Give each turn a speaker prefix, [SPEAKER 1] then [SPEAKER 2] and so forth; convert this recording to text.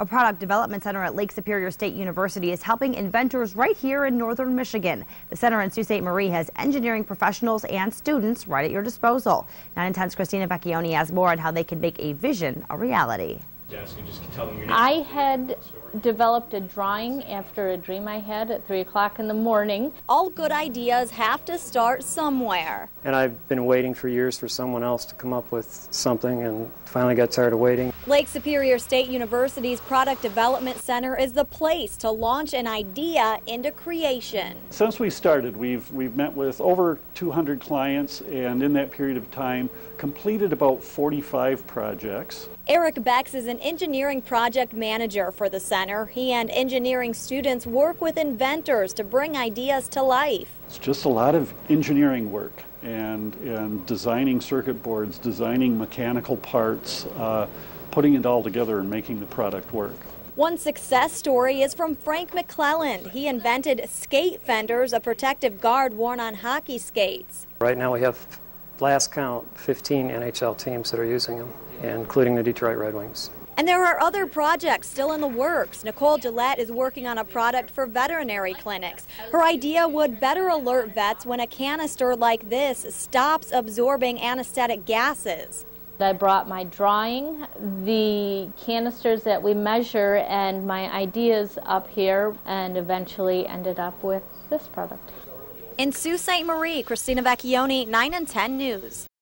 [SPEAKER 1] A product development center at Lake Superior State University is helping inventors right here in northern Michigan. The center in Sault Ste. Marie has engineering professionals and students right at your disposal. 9 and 10's Christina Vecchione has more on how they can make a vision a reality.
[SPEAKER 2] I had developed a drawing after a dream I had at 3 o'clock in the morning.
[SPEAKER 3] All good ideas have to start somewhere.
[SPEAKER 4] And I've been waiting for years for someone else to come up with something and finally got tired of waiting.
[SPEAKER 3] Lake Superior State University's Product Development Center is the place to launch an idea into creation.
[SPEAKER 5] Since we started, we've, we've met with over 200 clients and in that period of time completed about 45 projects.
[SPEAKER 3] Eric Becks is an engineering project manager for the center. He and engineering students work with inventors to bring ideas to life.
[SPEAKER 5] It's just a lot of engineering work and, and designing circuit boards, designing mechanical parts, uh, putting it all together and making the product work.
[SPEAKER 3] One success story is from Frank McClelland. He invented skate fenders, a protective guard worn on hockey skates.
[SPEAKER 4] Right now we have, last count, 15 NHL teams that are using them, including the Detroit Red Wings.
[SPEAKER 3] And there are other projects still in the works. Nicole Gillette is working on a product for veterinary clinics. Her idea would better alert vets when a canister like this stops absorbing anesthetic gases.
[SPEAKER 2] I brought my drawing, the canisters that we measure, and my ideas up here, and eventually ended up with this product.
[SPEAKER 3] In Sault Ste. Marie, Christina Vecchione, 9 and 10 News.